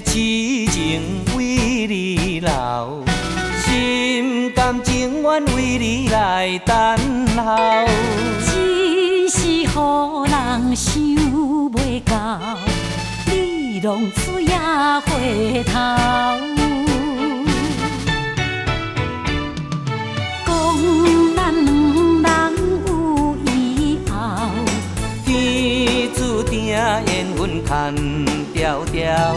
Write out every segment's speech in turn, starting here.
痴情为你留，心甘情愿为你来等候。真是予人想袂到，你浪子也回头。讲咱两人有以后，天注定缘分牵条条，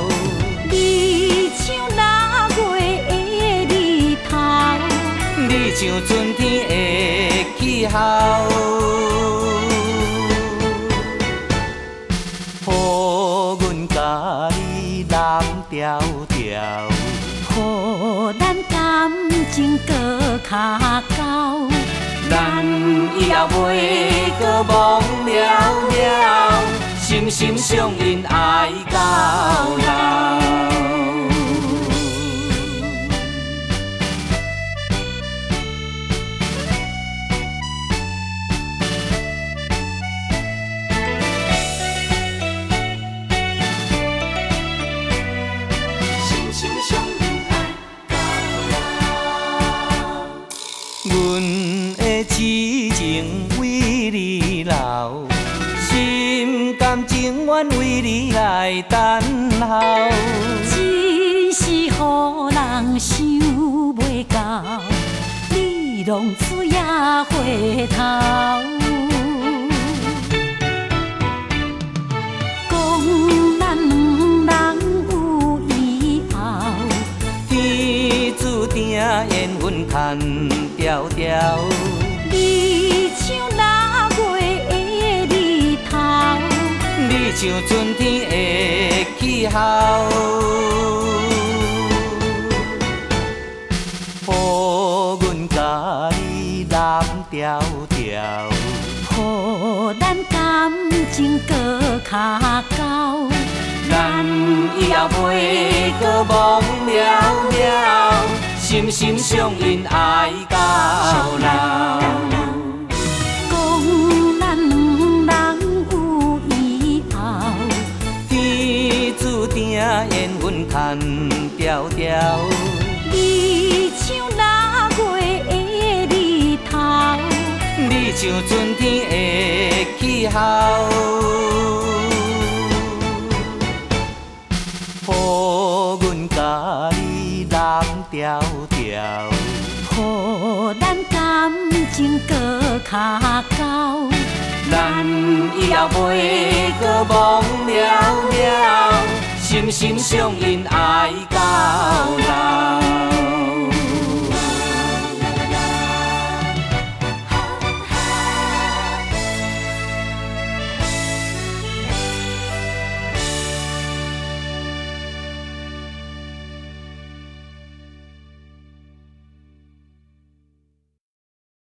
像腊月的日头，你像春天的气候。予阮甲你蓝条条，予咱感情搁较厚。咱以后袂搁忘了了，心心相印爱痴情为你留，心甘情愿为你来等候。真是予人想袂到，你浪子也回头。讲咱两人有以后，天注定缘分牵条条，像春天的气候。予阮甲你蓝条条。予咱感情搁较厚。咱以后袂搁忘了了，心心相印爱到老。缘分牵条条，你像腊月的日头，你像春天的气候。予阮甲你蓝条条。予咱感情搁较厚。咱以后袂搁忘心心相印爱。